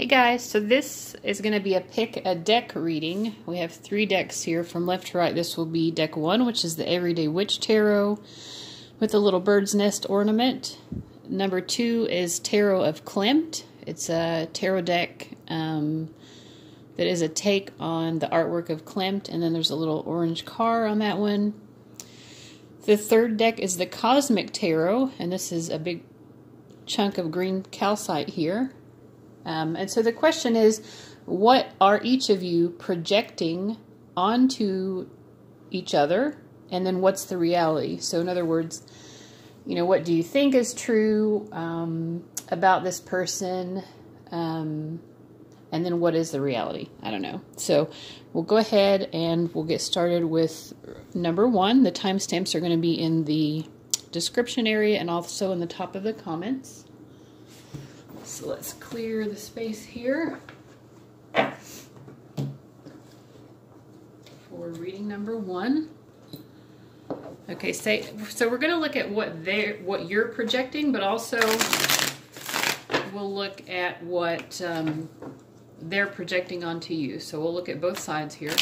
Hey guys, so this is going to be a pick a deck reading. We have three decks here from left to right. This will be deck one, which is the Everyday Witch Tarot with a little bird's nest ornament. Number two is Tarot of Klimt. It's a tarot deck um, that is a take on the artwork of Klimt, and then there's a little orange car on that one. The third deck is the Cosmic Tarot, and this is a big chunk of green calcite here. Um, and so the question is, what are each of you projecting onto each other? And then what's the reality? So, in other words, you know, what do you think is true um, about this person? Um, and then what is the reality? I don't know. So, we'll go ahead and we'll get started with number one. The timestamps are going to be in the description area and also in the top of the comments. So let's clear the space here for reading number one. Okay, say, so we're going to look at what they what you're projecting, but also we'll look at what um, they're projecting onto you. So we'll look at both sides here.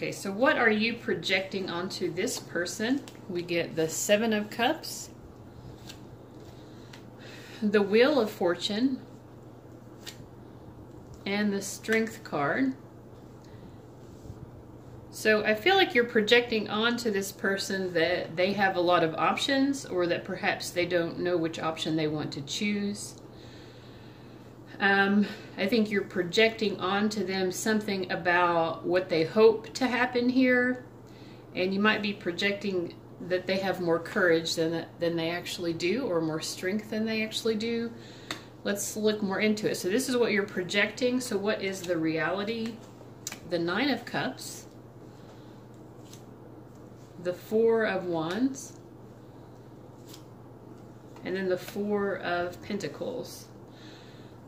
Okay, so what are you projecting onto this person? We get the Seven of Cups, the Wheel of Fortune, and the Strength card. So I feel like you're projecting onto this person that they have a lot of options or that perhaps they don't know which option they want to choose. Um, I think you're projecting onto them something about what they hope to happen here, and you might be projecting that they have more courage than than they actually do, or more strength than they actually do. Let's look more into it. So this is what you're projecting. So what is the reality? The Nine of Cups, the Four of Wands, and then the Four of Pentacles.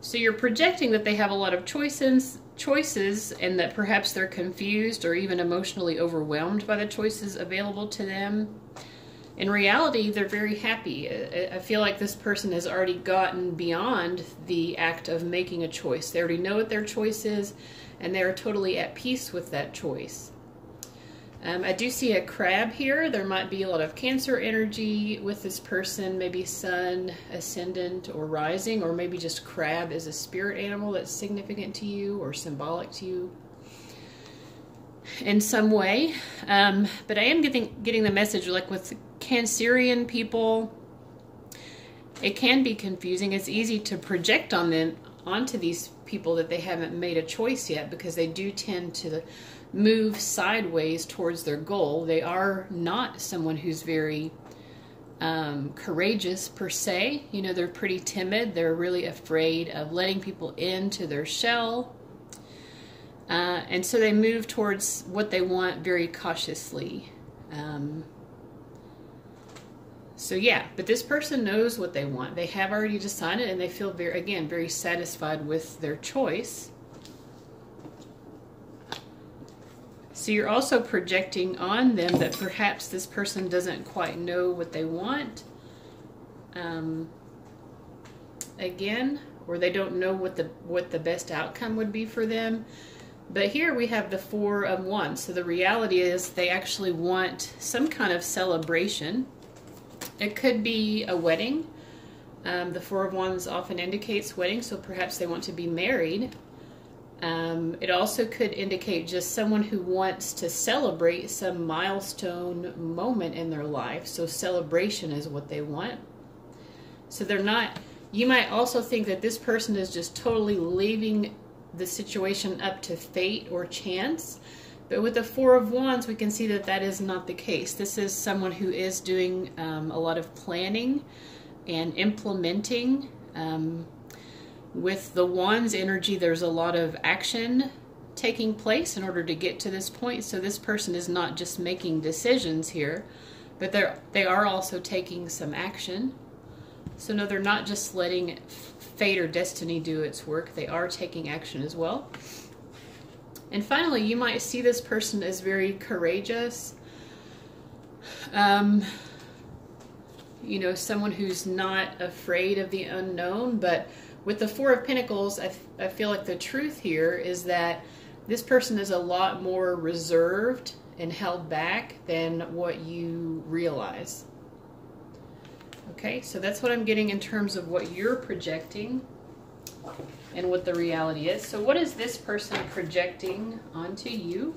So you're projecting that they have a lot of choices, choices and that perhaps they're confused or even emotionally overwhelmed by the choices available to them. In reality, they're very happy. I feel like this person has already gotten beyond the act of making a choice. They already know what their choice is and they're totally at peace with that choice. Um, I do see a crab here. There might be a lot of cancer energy with this person, maybe sun, ascendant, or rising, or maybe just crab is a spirit animal that's significant to you or symbolic to you in some way. Um, but I am getting, getting the message like with Cancerian people, it can be confusing. It's easy to project on them onto these people that they haven't made a choice yet because they do tend to move sideways towards their goal. They are not someone who's very um, courageous per se. You know, they're pretty timid. They're really afraid of letting people into their shell. Uh, and so they move towards what they want very cautiously. Um, so yeah, but this person knows what they want. They have already decided and they feel very, again, very satisfied with their choice. So you're also projecting on them that perhaps this person doesn't quite know what they want. Um, again, or they don't know what the what the best outcome would be for them. But here we have the four of wands. So the reality is they actually want some kind of celebration. It could be a wedding. Um, the four of wands often indicates wedding, so perhaps they want to be married. Um, it also could indicate just someone who wants to celebrate some milestone moment in their life. So celebration is what they want. So they're not, you might also think that this person is just totally leaving the situation up to fate or chance. But with the Four of Wands, we can see that that is not the case. This is someone who is doing um, a lot of planning and implementing um, with the Wands energy, there's a lot of action taking place in order to get to this point. So this person is not just making decisions here, but they're they are also taking some action. So no, they're not just letting fate or destiny do its work. They are taking action as well. And finally, you might see this person as very courageous, Um, you know, someone who's not afraid of the unknown. But with the Four of Pentacles, I, I feel like the truth here is that this person is a lot more reserved and held back than what you realize. Okay, so that's what I'm getting in terms of what you're projecting and what the reality is. So what is this person projecting onto you?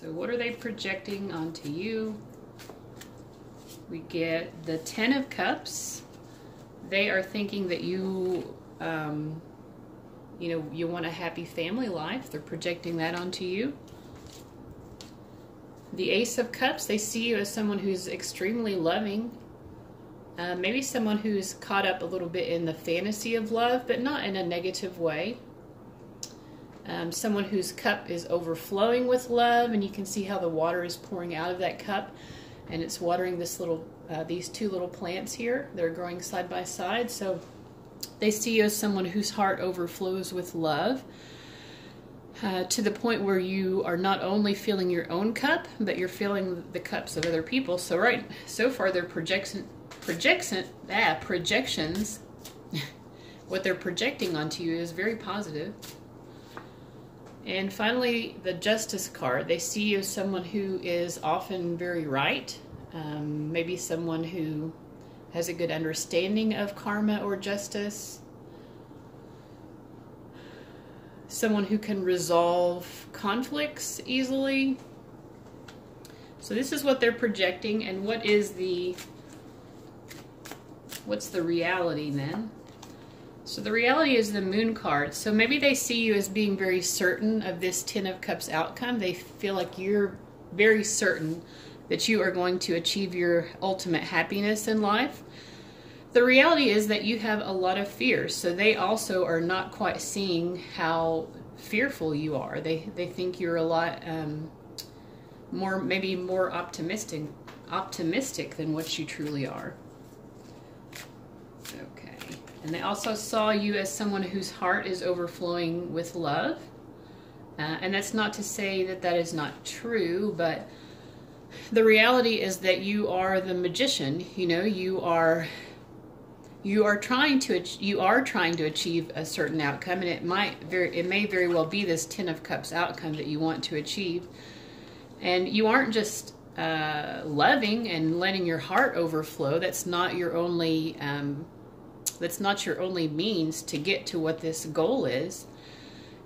So what are they projecting onto you? We get the Ten of Cups. They are thinking that you, um, you know, you want a happy family life. They're projecting that onto you. The Ace of Cups, they see you as someone who's extremely loving. Uh, maybe someone who's caught up a little bit in the fantasy of love, but not in a negative way. Um, someone whose cup is overflowing with love, and you can see how the water is pouring out of that cup, and it's watering this little, uh, these two little plants here. They're growing side by side, so they see you as someone whose heart overflows with love. Uh, to the point where you are not only filling your own cup, but you're filling the cups of other people. So right, so far their projection, projection, ah, projections, what they're projecting onto you is very positive. And finally, the Justice card. They see you as someone who is often very right, um, maybe someone who has a good understanding of karma or justice someone who can resolve conflicts easily. So this is what they're projecting and what is the what's the reality then? So the reality is the moon card. So maybe they see you as being very certain of this 10 of cups outcome. They feel like you're very certain that you are going to achieve your ultimate happiness in life. The reality is that you have a lot of fears, so they also are not quite seeing how fearful you are. They they think you're a lot um, more, maybe more optimistic, optimistic than what you truly are. And they also saw you as someone whose heart is overflowing with love, uh, and that's not to say that that is not true, but the reality is that you are the magician. You know, you are you are trying to you are trying to achieve a certain outcome and it might very it may very well be this 10 of cups outcome that you want to achieve and you aren't just uh, loving and letting your heart overflow that's not your only um, that's not your only means to get to what this goal is.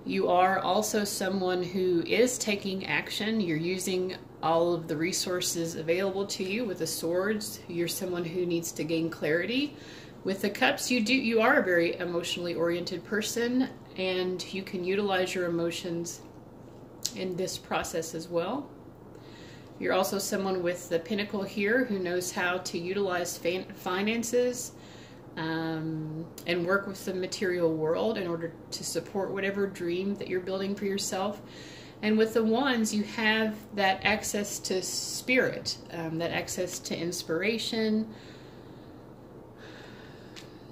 You are also someone who is taking action. You're using all of the resources available to you with the swords. You're someone who needs to gain clarity with the cups, you do you are a very emotionally oriented person and you can utilize your emotions in this process as well. You're also someone with the pentacle here who knows how to utilize finances um, and work with the material world in order to support whatever dream that you're building for yourself. And with the wands, you have that access to spirit, um, that access to inspiration,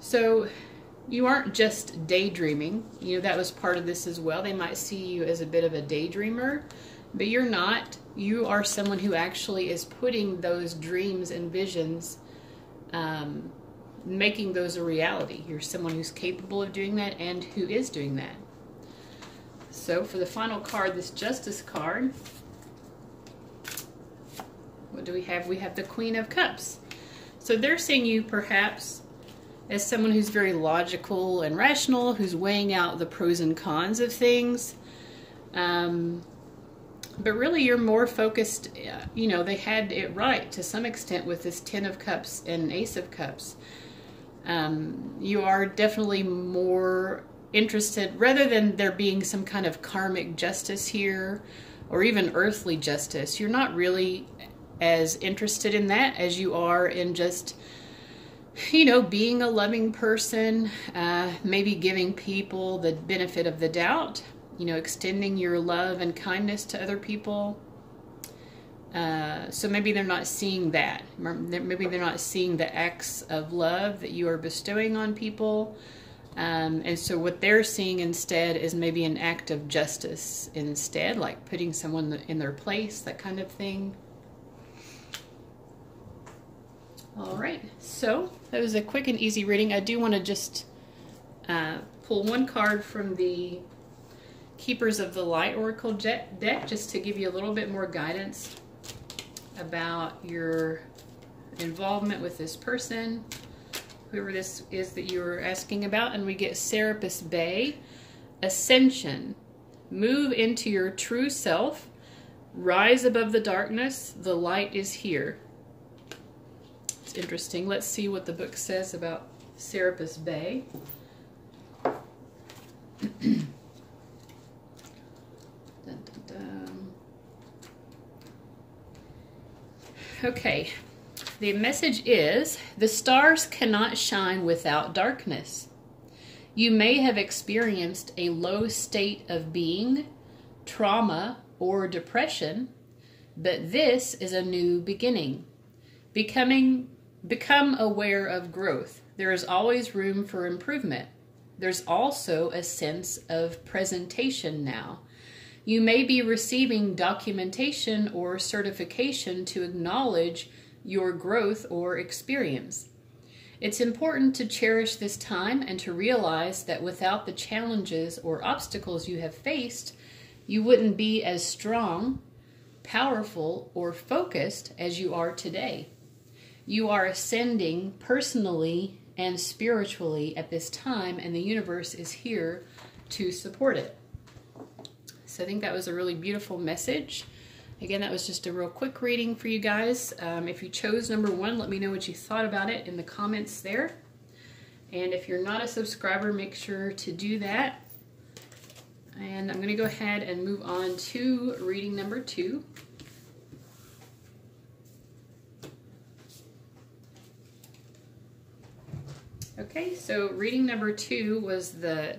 so you aren't just daydreaming. You know, that was part of this as well. They might see you as a bit of a daydreamer, but you're not. You are someone who actually is putting those dreams and visions, um, making those a reality. You're someone who's capable of doing that and who is doing that. So for the final card, this Justice card, what do we have? We have the Queen of Cups. So they're seeing you perhaps as someone who's very logical and rational, who's weighing out the pros and cons of things. Um, but really, you're more focused. Uh, you know, they had it right to some extent with this Ten of Cups and Ace of Cups. Um, you are definitely more interested, rather than there being some kind of karmic justice here or even earthly justice, you're not really as interested in that as you are in just you know, being a loving person, uh, maybe giving people the benefit of the doubt, you know, extending your love and kindness to other people. Uh, so maybe they're not seeing that. Maybe they're not seeing the acts of love that you are bestowing on people. Um, and so what they're seeing instead is maybe an act of justice instead, like putting someone in their place, that kind of thing. All right, so that was a quick and easy reading. I do want to just uh, pull one card from the Keepers of the Light Oracle deck just to give you a little bit more guidance about your involvement with this person whoever this is that you were asking about, and we get Serapis Bey, Ascension. Move into your true self, rise above the darkness, the light is here. It's interesting. Let's see what the book says about Serapis Bey. Okay, the message is the stars cannot shine without darkness. You may have experienced a low state of being, trauma, or depression, but this is a new beginning. Becoming become aware of growth. There is always room for improvement. There's also a sense of presentation now. You may be receiving documentation or certification to acknowledge your growth or experience. It's important to cherish this time and to realize that without the challenges or obstacles you have faced, you wouldn't be as strong, powerful, or focused as you are today. You are ascending personally and spiritually at this time, and the universe is here to support it. So I think that was a really beautiful message. Again, that was just a real quick reading for you guys. Um, if you chose number one, let me know what you thought about it in the comments there. And if you're not a subscriber, make sure to do that. And I'm going to go ahead and move on to reading number two. Okay, so reading number two was the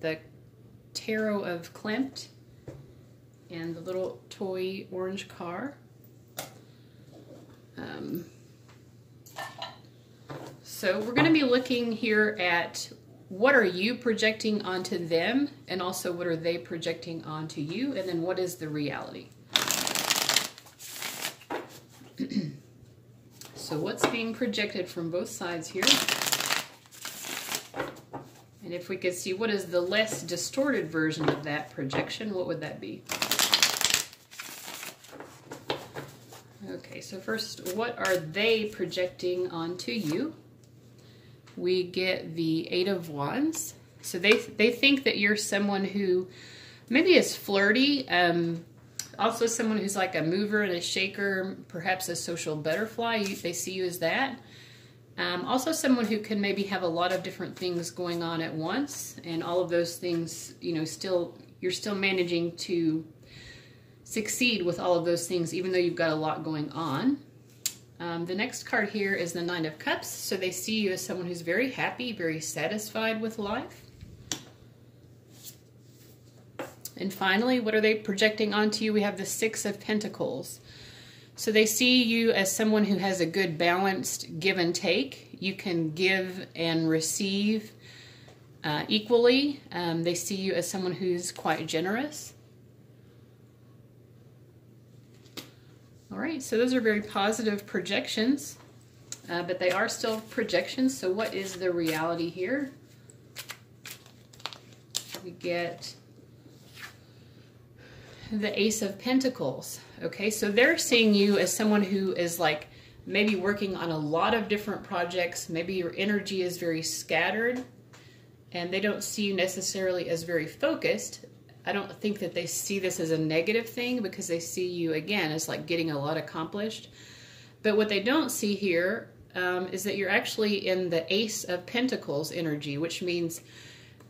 the Tarot of Klimt and the little toy orange car. Um, so we're going to be looking here at what are you projecting onto them and also what are they projecting onto you and then what is the reality. so what's being projected from both sides here? And if we could see what is the less distorted version of that projection, what would that be? Okay, so first, what are they projecting onto you? We get the Eight of Wands. So they they think that you're someone who maybe is flirty, um, also someone who's like a mover and a shaker, perhaps a social butterfly. They see you as that. Um, also someone who can maybe have a lot of different things going on at once, and all of those things, you know, still you're still managing to succeed with all of those things, even though you've got a lot going on. Um, the next card here is the Nine of Cups. So they see you as someone who's very happy, very satisfied with life. And finally, what are they projecting onto you? We have the Six of Pentacles. So they see you as someone who has a good balanced give and take. You can give and receive uh, equally. Um, they see you as someone who's quite generous. All right, so those are very positive projections, uh, but they are still projections. So what is the reality here? We get the Ace of Pentacles. Okay, so they're seeing you as someone who is like maybe working on a lot of different projects. Maybe your energy is very scattered and they don't see you necessarily as very focused. I don't think that they see this as a negative thing because they see you again as like getting a lot accomplished. But what they don't see here um, is that you're actually in the Ace of Pentacles energy, which means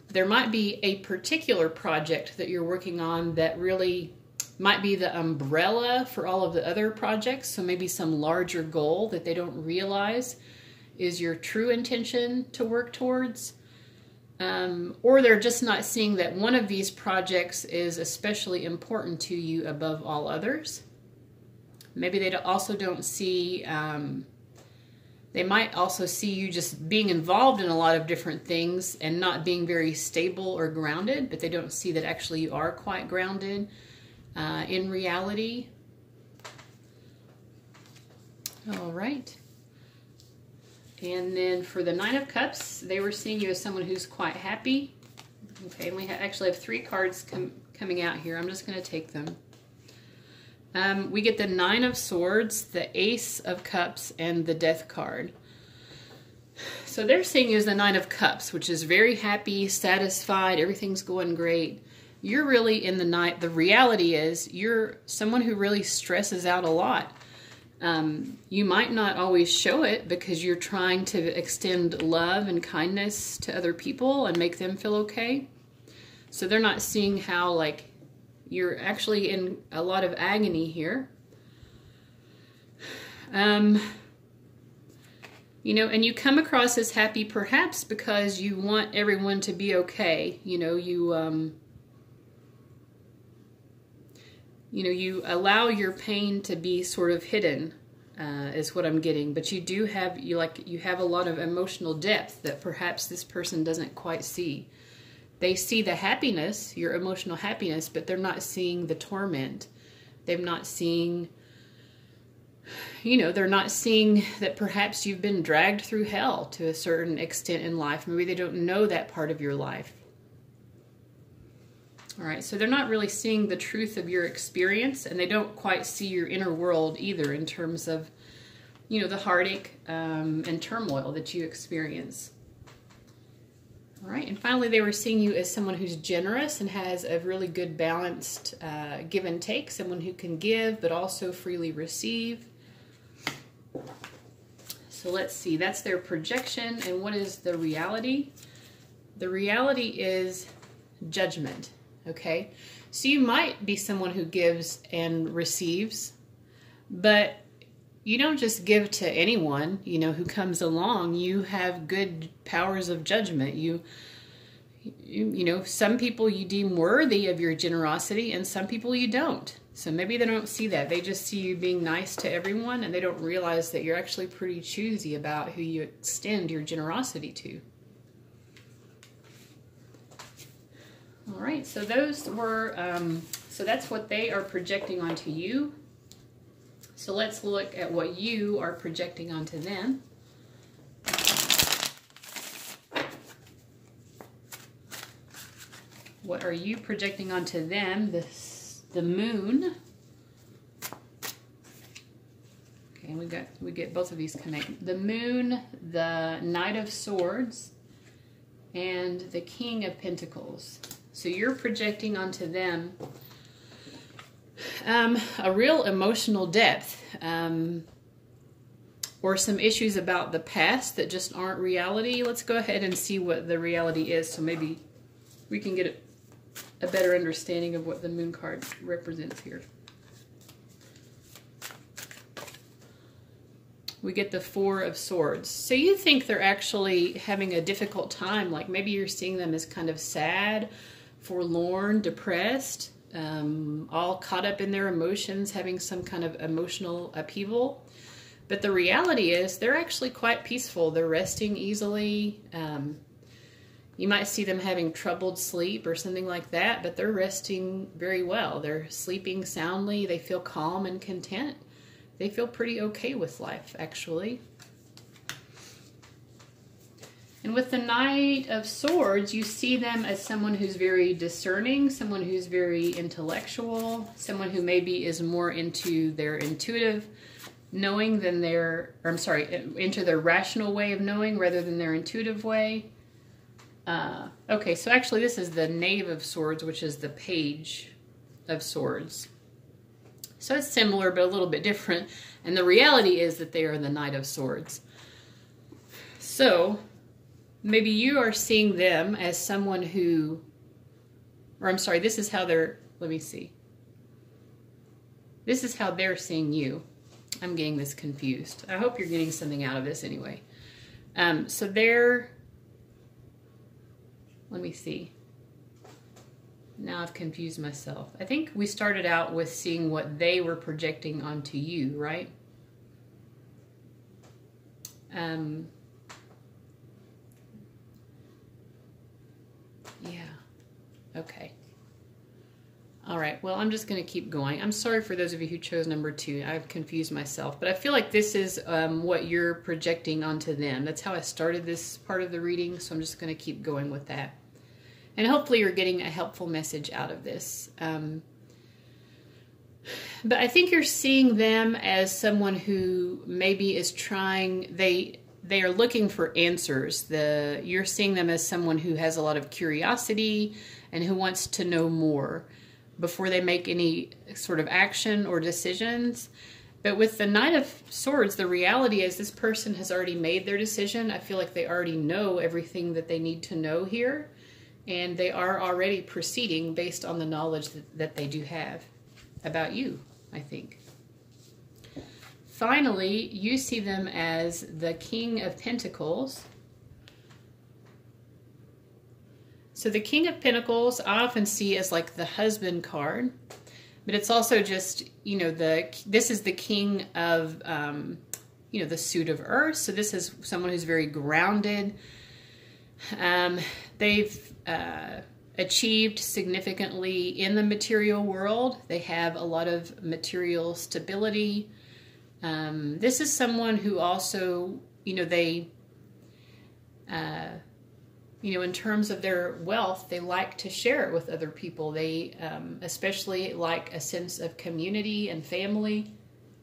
there might be a particular project that you're working on that really might be the umbrella for all of the other projects. So maybe some larger goal that they don't realize is your true intention to work towards. Um, or they're just not seeing that one of these projects is especially important to you above all others. Maybe they also don't see, um, they might also see you just being involved in a lot of different things and not being very stable or grounded, but they don't see that actually you are quite grounded uh, in reality. All right. And then for the Nine of Cups, they were seeing you as someone who's quite happy. Okay, and we ha actually have three cards com coming out here. I'm just going to take them. Um, we get the Nine of Swords, the Ace of Cups, and the Death card. So they're seeing you as the Nine of Cups, which is very happy, satisfied, everything's going great. You're really in the night. The reality is you're someone who really stresses out a lot. Um, you might not always show it because you're trying to extend love and kindness to other people and make them feel okay. So they're not seeing how, like, you're actually in a lot of agony here. Um, you know, and you come across as happy perhaps because you want everyone to be okay. You know, you, um, you know, you allow your pain to be sort of hidden, uh, is what I'm getting. But you do have, you like, you have a lot of emotional depth that perhaps this person doesn't quite see. They see the happiness, your emotional happiness, but they're not seeing the torment. They're not seeing, you know, they're not seeing that perhaps you've been dragged through hell to a certain extent in life. Maybe they don't know that part of your life. All right, so they're not really seeing the truth of your experience, and they don't quite see your inner world either in terms of, you know, the heartache um, and turmoil that you experience. All right, and finally, they were seeing you as someone who's generous and has a really good balanced uh, give and take, someone who can give but also freely receive. So let's see, that's their projection, and what is the reality? The reality is judgment okay? So you might be someone who gives and receives, but you don't just give to anyone, you know, who comes along. You have good powers of judgment. You, you, you know, some people you deem worthy of your generosity and some people you don't. So maybe they don't see that. They just see you being nice to everyone and they don't realize that you're actually pretty choosy about who you extend your generosity to. All right, so those were, um, so that's what they are projecting onto you. So let's look at what you are projecting onto them. What are you projecting onto them? This, the moon. Okay, we got we get both of these connected. The moon, the Knight of Swords, and the King of Pentacles. So you're projecting onto them um, a real emotional depth um, or some issues about the past that just aren't reality. Let's go ahead and see what the reality is so maybe we can get a, a better understanding of what the moon card represents here. we get the Four of Swords. So you think they're actually having a difficult time, like maybe you're seeing them as kind of sad forlorn, depressed, um, all caught up in their emotions, having some kind of emotional upheaval. But the reality is they're actually quite peaceful. They're resting easily. Um, you might see them having troubled sleep or something like that, but they're resting very well. They're sleeping soundly. They feel calm and content. They feel pretty okay with life, actually. And with the Knight of Swords, you see them as someone who's very discerning, someone who's very intellectual, someone who maybe is more into their intuitive knowing than their, I'm sorry, into their rational way of knowing rather than their intuitive way. Uh, okay, so actually this is the Knave of Swords, which is the Page of Swords. So it's similar, but a little bit different. And the reality is that they are the Knight of Swords. So maybe you are seeing them as someone who, or I'm sorry, this is how they're, let me see. This is how they're seeing you. I'm getting this confused. I hope you're getting something out of this anyway. Um, so they're, let me see. Now I've confused myself. I think we started out with seeing what they were projecting onto you, right? Um, yeah. Okay. All right, well, I'm just going to keep going. I'm sorry for those of you who chose number two. I've confused myself, but I feel like this is um, what you're projecting onto them. That's how I started this part of the reading, so I'm just going to keep going with that. And hopefully you're getting a helpful message out of this. Um, but I think you're seeing them as someone who maybe is trying, they they are looking for answers. The you're seeing them as someone who has a lot of curiosity and who wants to know more before they make any sort of action or decisions. But with the Knight of Swords, the reality is this person has already made their decision. I feel like they already know everything that they need to know here, and they are already proceeding based on the knowledge that, that they do have about you, I think. Finally, you see them as the King of Pentacles So the King of Pentacles I often see as like the husband card, but it's also just, you know, the this is the King of, um, you know, the suit of earth. So this is someone who's very grounded. Um, they've uh, achieved significantly in the material world. They have a lot of material stability. Um, this is someone who also, you know, they... Uh, you know, in terms of their wealth, they like to share it with other people. They um, especially like a sense of community and family.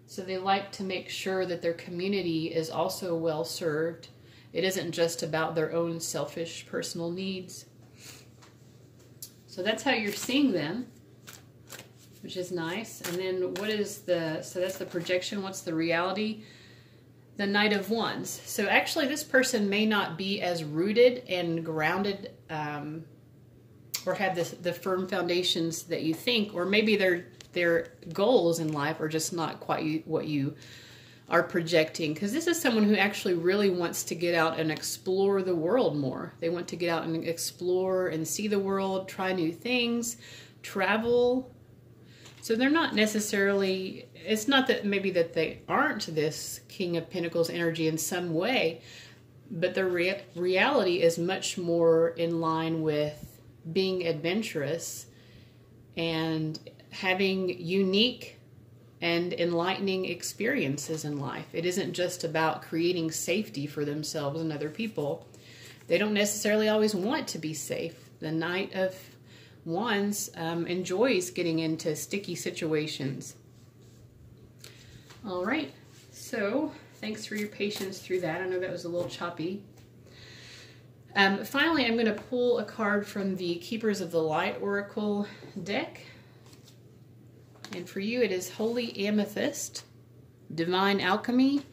So they like to make sure that their community is also well served. It isn't just about their own selfish personal needs. So that's how you're seeing them, which is nice. And then what is the, so that's the projection. What's the reality? The Knight of Wands. So actually this person may not be as rooted and grounded um, or have this, the firm foundations that you think, or maybe their, their goals in life are just not quite what you are projecting. Because this is someone who actually really wants to get out and explore the world more. They want to get out and explore and see the world, try new things, travel. So they're not necessarily it's not that maybe that they aren't this King of Pentacles energy in some way, but the rea- reality is much more in line with being adventurous and having unique and enlightening experiences in life. It isn't just about creating safety for themselves and other people. They don't necessarily always want to be safe. The Knight of Wands um, enjoys getting into sticky situations all right, so thanks for your patience through that. I know that was a little choppy. Um, finally, I'm going to pull a card from the Keepers of the Light Oracle deck. And for you, it is Holy Amethyst, Divine Alchemy.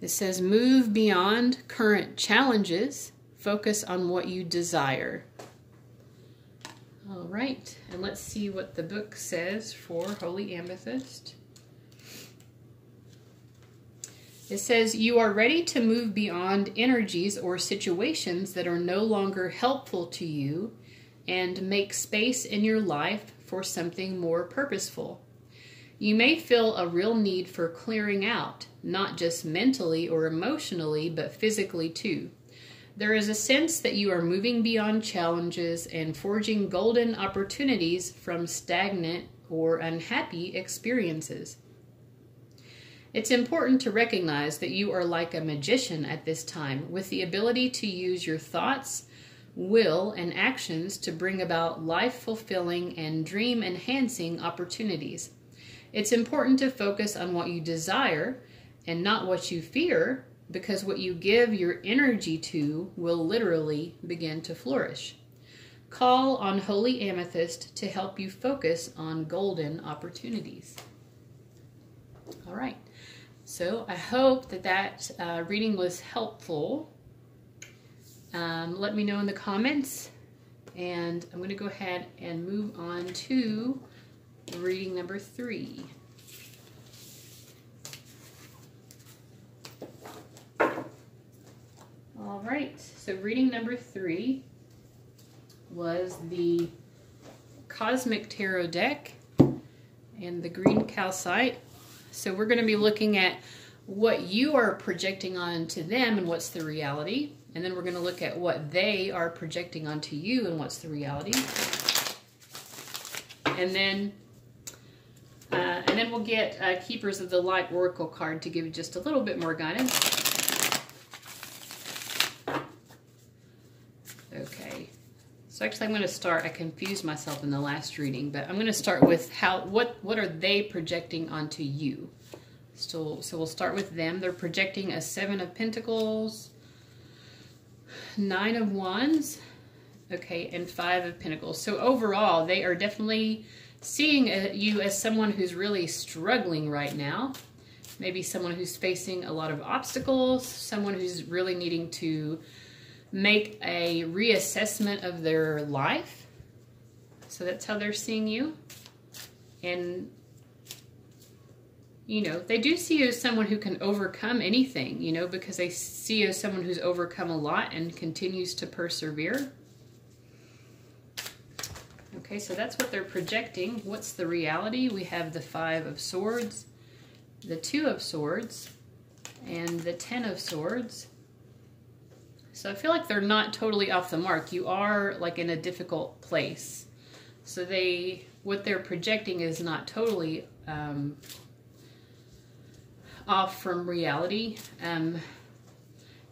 It says, move beyond current challenges. Focus on what you desire. All right, and let's see what the book says for Holy Amethyst. It says, You are ready to move beyond energies or situations that are no longer helpful to you and make space in your life for something more purposeful. You may feel a real need for clearing out, not just mentally or emotionally, but physically too. There is a sense that you are moving beyond challenges and forging golden opportunities from stagnant or unhappy experiences. It's important to recognize that you are like a magician at this time with the ability to use your thoughts, will, and actions to bring about life fulfilling and dream enhancing opportunities. It's important to focus on what you desire and not what you fear because what you give your energy to will literally begin to flourish. Call on Holy Amethyst to help you focus on golden opportunities. All right. So I hope that that uh, reading was helpful. Um, let me know in the comments. And I'm going to go ahead and move on to reading number three. All right, so reading number three was the Cosmic Tarot deck and the green calcite. So we're going to be looking at what you are projecting onto them and what's the reality. And then we're going to look at what they are projecting onto you and what's the reality. And then uh, and then we'll get uh, Keepers of the Light Oracle card to give you just a little bit more guidance. Okay. So actually I'm going to start, I confused myself in the last reading, but I'm going to start with how, what, what are they projecting onto you? So, so we'll start with them. They're projecting a Seven of Pentacles, Nine of Wands, okay, and Five of Pentacles. So overall, they are definitely seeing uh, you as someone who's really struggling right now. Maybe someone who's facing a lot of obstacles, someone who's really needing to make a reassessment of their life. So that's how they're seeing you. And, you know, they do see you as someone who can overcome anything, you know, because they see you as someone who's overcome a lot and continues to persevere. Okay, so that's what they're projecting. What's the reality? We have the Five of Swords, the Two of Swords, and the Ten of Swords. So I feel like they're not totally off the mark. You are like in a difficult place. So they, what they're projecting is not totally um, off from reality. Um,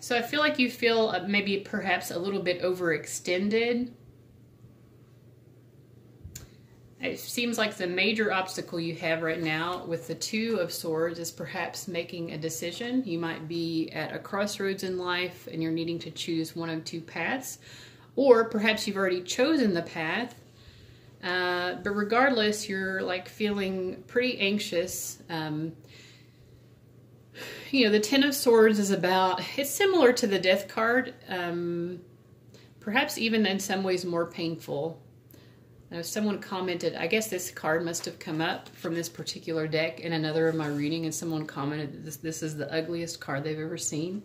so I feel like you feel uh, maybe perhaps a little bit overextended. It seems like the major obstacle you have right now with the Two of Swords is perhaps making a decision. You might be at a crossroads in life and you're needing to choose one of two paths. Or perhaps you've already chosen the path, uh, but regardless, you're like feeling pretty anxious. Um, you know, the Ten of Swords is about, it's similar to the Death card, um, perhaps even in some ways more painful. Now, someone commented, I guess this card must have come up from this particular deck in another of my reading, and someone commented this, this is the ugliest card they've ever seen.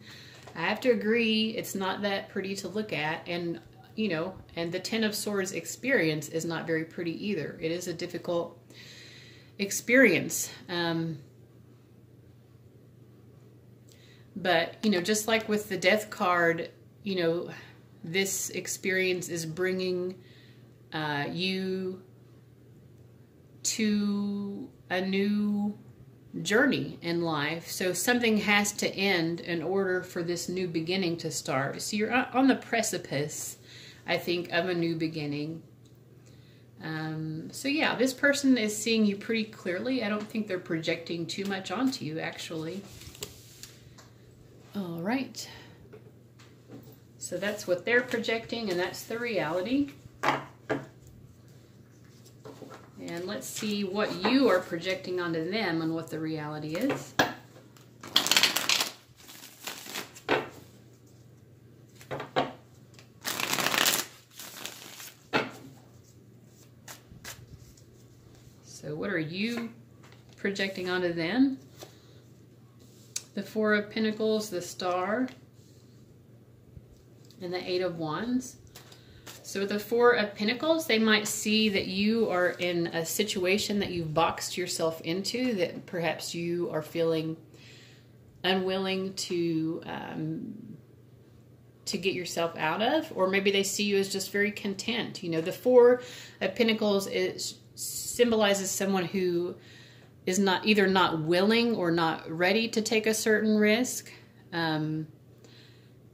I have to agree, it's not that pretty to look at, and you know, and the Ten of Swords experience is not very pretty either. It is a difficult experience. Um, but, you know, just like with the Death card, you know, this experience is bringing uh, you to a new journey in life. So something has to end in order for this new beginning to start. So you're on the precipice, I think, of a new beginning. Um, so yeah, this person is seeing you pretty clearly. I don't think they're projecting too much onto you, actually. All right. So that's what they're projecting, and that's the reality. And let's see what you are projecting onto them and what the reality is. So what are you projecting onto them? The Four of Pentacles, the Star, and the Eight of Wands. So the Four of Pentacles, they might see that you are in a situation that you've boxed yourself into, that perhaps you are feeling unwilling to um, to get yourself out of, or maybe they see you as just very content. You know, the Four of Pentacles is symbolizes someone who is not either not willing or not ready to take a certain risk. Um,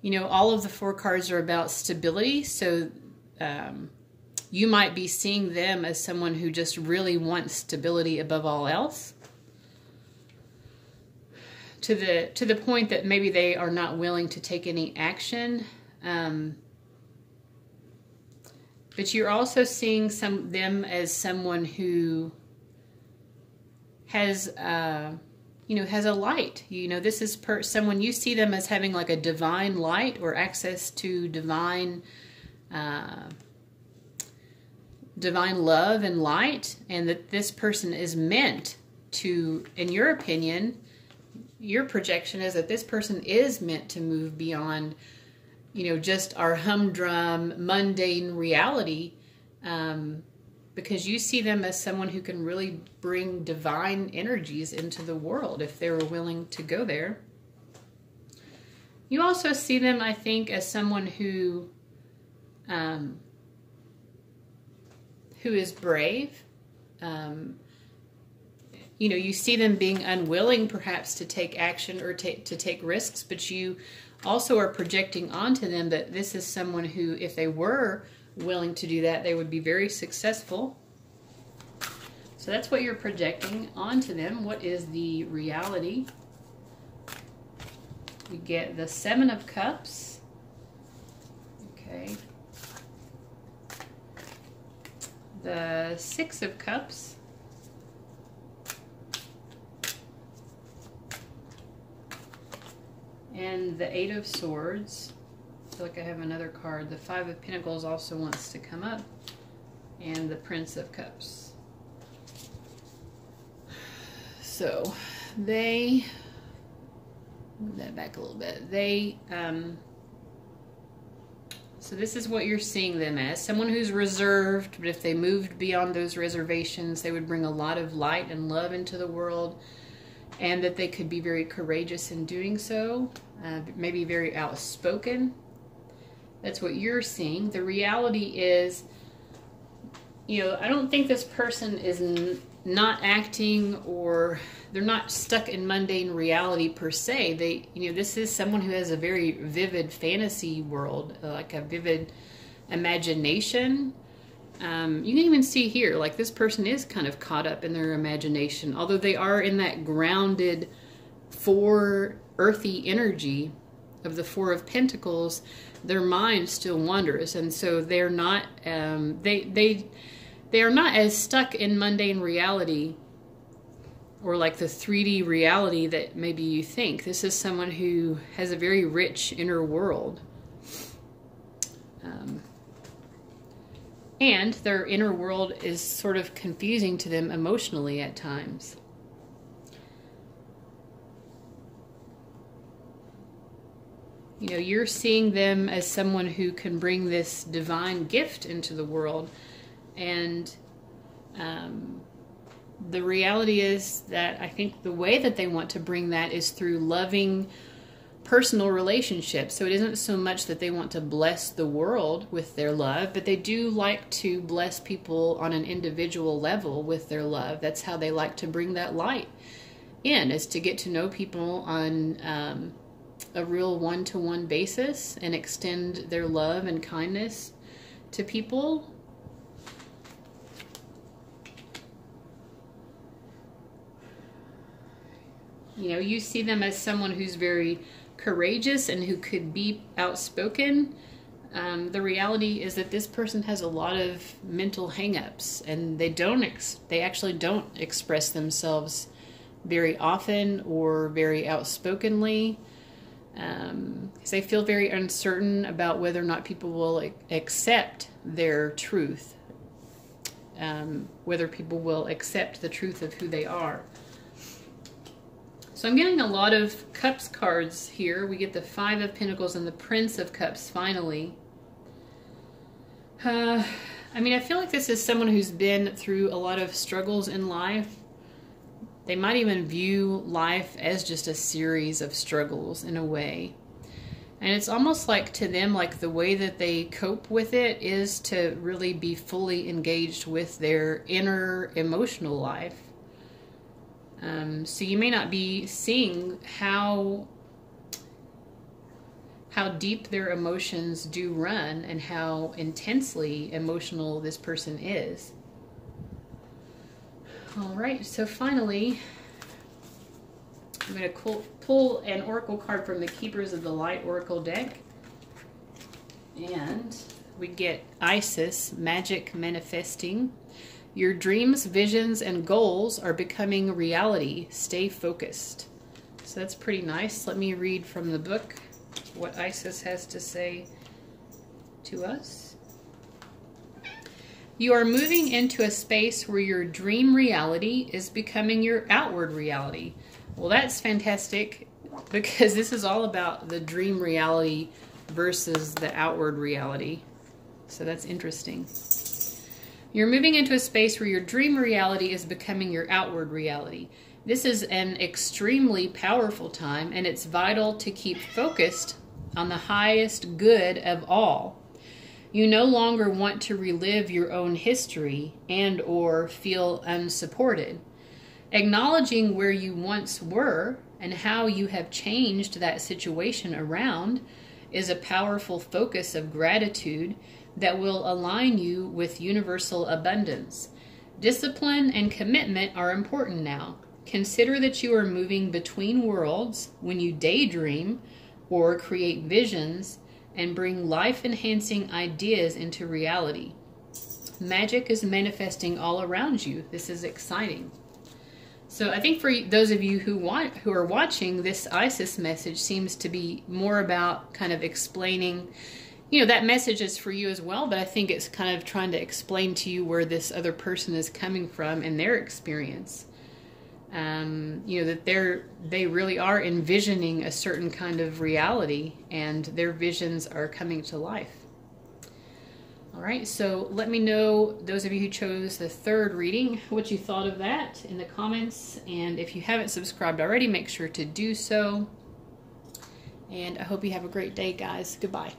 you know, all of the four cards are about stability, so um, you might be seeing them as someone who just really wants stability above all else. To the to the point that maybe they are not willing to take any action um, but you're also seeing some them as someone who has uh, you know has a light. You know this is per someone you see them as having like a divine light or access to divine uh, divine love and light, and that this person is meant to, in your opinion, your projection is that this person is meant to move beyond, you know, just our humdrum, mundane reality. Um, because you see them as someone who can really bring divine energies into the world if they were willing to go there. You also see them, I think, as someone who um, who is brave. Um, you know, you see them being unwilling, perhaps, to take action or take to take risks, but you also are projecting onto them that this is someone who, if they were willing to do that, they would be very successful. So that's what you're projecting onto them. What is the reality? We get the Seven of Cups. Okay. The Six of Cups. And the Eight of Swords. I feel like I have another card. The Five of Pentacles also wants to come up. And the Prince of Cups. So, they... Move that back a little bit. They... Um, so this is what you're seeing them as. Someone who's reserved, but if they moved beyond those reservations, they would bring a lot of light and love into the world and that they could be very courageous in doing so, uh, maybe very outspoken. That's what you're seeing. The reality is, you know, I don't think this person is not acting or they're not stuck in mundane reality per se. They, you know, this is someone who has a very vivid fantasy world, uh, like a vivid imagination. Um, you can even see here, like this person is kind of caught up in their imagination, although they are in that grounded four earthy energy of the Four of Pentacles. Their mind still wanders, and so they're not. Um, they they they are not as stuck in mundane reality or like the 3D reality that maybe you think. This is someone who has a very rich inner world. Um, and their inner world is sort of confusing to them emotionally at times. You know, you're seeing them as someone who can bring this divine gift into the world and um, the reality is that I think the way that they want to bring that is through loving personal relationships. So it isn't so much that they want to bless the world with their love, but they do like to bless people on an individual level with their love. That's how they like to bring that light in, is to get to know people on um, a real one to one basis and extend their love and kindness to people You know, you see them as someone who's very courageous and who could be outspoken. Um, the reality is that this person has a lot of mental hangups, and they don't. Ex- they actually don't express themselves very often or very outspokenly. Um, because they feel very uncertain about whether or not people will accept their truth, um, whether people will accept the truth of who they are. So I'm getting a lot of Cups cards here. We get the Five of Pentacles and the Prince of Cups finally. Uh, I mean, I feel like this is someone who's been through a lot of struggles in life. They might even view life as just a series of struggles in a way. And it's almost like to them, like the way that they cope with it is to really be fully engaged with their inner emotional life. Um, so you may not be seeing how how deep their emotions do run and how intensely emotional this person is. All right, so finally, I'm going to pull an oracle card from the Keepers of the Light Oracle deck. And we get Isis, Magic Manifesting. Your dreams, visions, and goals are becoming reality. Stay focused. So that's pretty nice. Let me read from the book what Isis has to say to us. You are moving into a space where your dream reality is becoming your outward reality. Well, that's fantastic because this is all about the dream reality versus the outward reality. So that's interesting. You're moving into a space where your dream reality is becoming your outward reality. This is an extremely powerful time, and it's vital to keep focused on the highest good of all. You no longer want to relive your own history and or feel unsupported. Acknowledging where you once were and how you have changed that situation around is a powerful focus of gratitude that will align you with universal abundance. Discipline and commitment are important now. Consider that you are moving between worlds when you daydream or create visions and bring life enhancing ideas into reality. Magic is manifesting all around you. This is exciting. So I think for those of you who want who are watching, this Isis message seems to be more about kind of explaining, you know, that message is for you as well, but I think it's kind of trying to explain to you where this other person is coming from and their experience. Um, you know that they're they really are envisioning a certain kind of reality, and their visions are coming to life. All right, so let me know, those of you who chose the third reading, what you thought of that in the comments. And if you haven't subscribed already, make sure to do so. And I hope you have a great day, guys. Goodbye.